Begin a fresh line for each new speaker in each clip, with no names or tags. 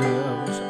ourselves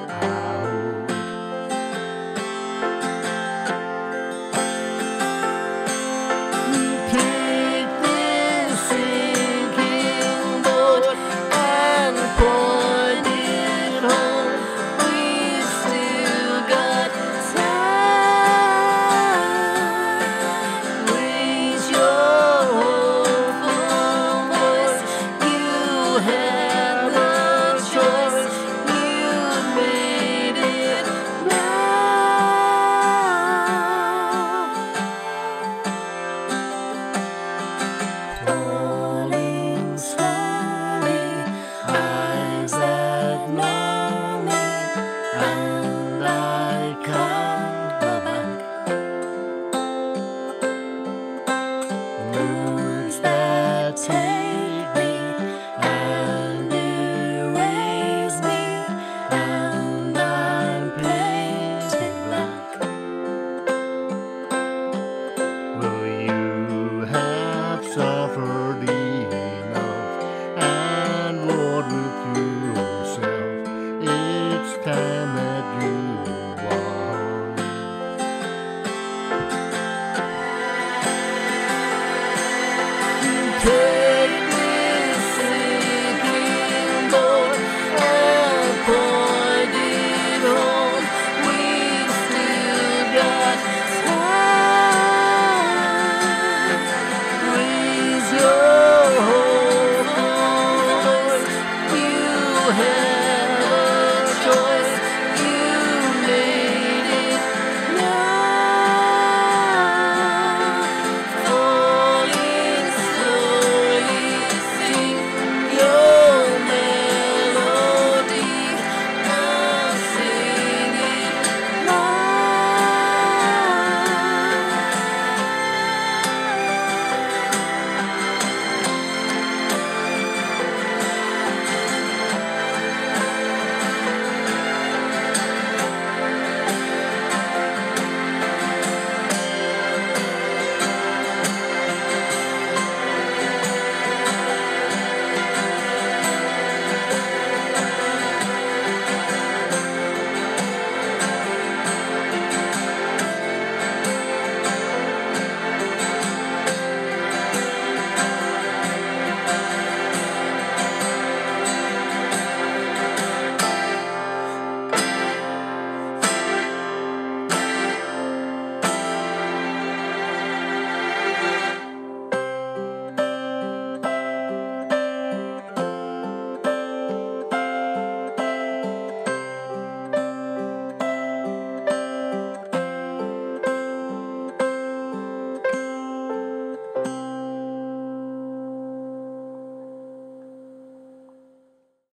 care.